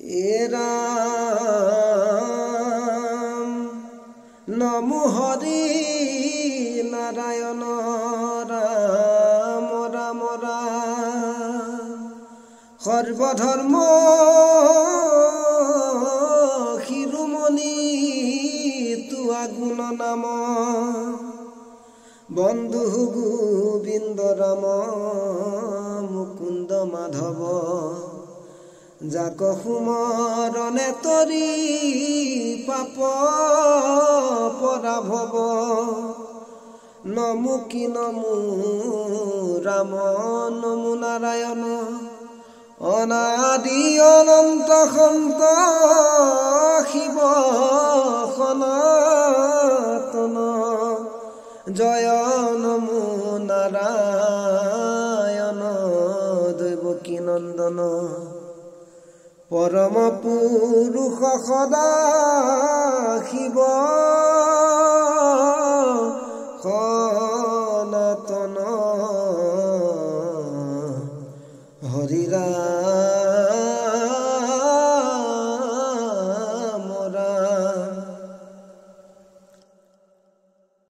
এরা নম হরি নারায়ণ রাম রাম রাম। সর্বধর্ম শিৰোমণি তোৱা গুণ নাম। বন্ধু গোবিন্দ ৰাম মুকুন্দ মাধৱ যাক সুমৰণে তৰি পাপ পৰাভৱ। নমো কি নমো ৰাম নমো নাৰায়ণ। অনাদি অনন্ত সন্ত শিৱ সনাতন। জয় নমো নাৰায়ণ। পৰম পুৰুষ সদা শিৱ। সনাতন। হৰিৰা